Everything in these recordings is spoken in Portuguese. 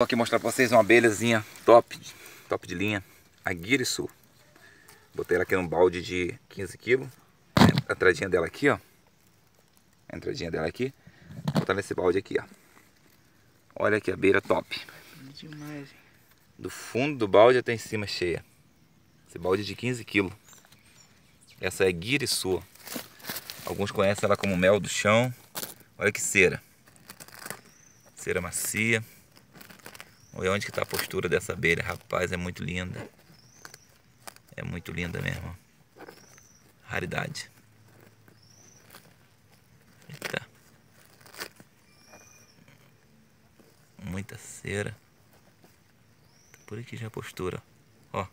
Vou aqui mostrar pra vocês uma abelhazinha top, top de linha, a Guirisu. Botei ela aqui num balde de 15 kg. A entradinha dela aqui, ó. A entradinha dela aqui. Vou botar nesse balde aqui, ó. Olha que abelha top. Demais, hein? Do fundo do balde até em cima cheia. Esse balde é de 15 kg. Essa é Guirisu. Alguns conhecem ela como mel do chão. Olha que cera. Cera macia. Olha onde que está a postura dessa abelha. Rapaz, é muito linda. É muito linda mesmo. Raridade. Eita. Muita cera. Tá por aqui já a postura. Ó.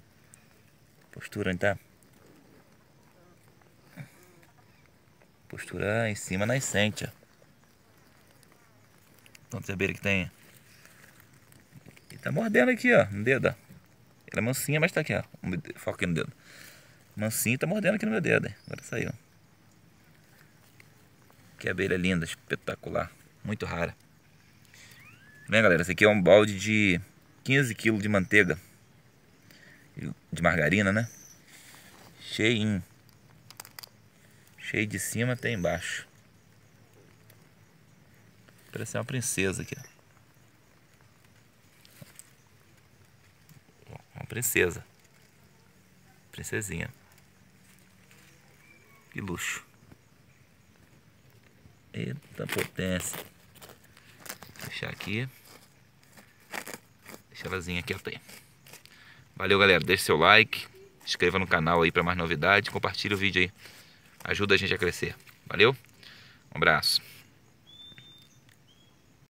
Postura onde tá? Postura em cima nascente, ó. Quantas abelhas que tem? Tá mordendo aqui, ó, no dedo, ó. Ela é mansinha, mas tá aqui, ó. Foca aqui no dedo. Mansinho tá mordendo aqui no meu dedo. Agora saiu. Que abelha linda, espetacular. Muito rara. Bem, galera, esse aqui é um balde de 15 kg de manteiga. De margarina, né? Cheinho. Cheio de cima até embaixo. Parece uma princesa aqui, ó. Princesa. Princesinha. Que luxo. Eita potência. Deixar aqui. Deixa elazinha quieta aí. Valeu, galera. Deixe seu like. Inscreva no canal aí para mais novidades. Compartilhe o vídeo aí. Ajuda a gente a crescer. Valeu? Um abraço.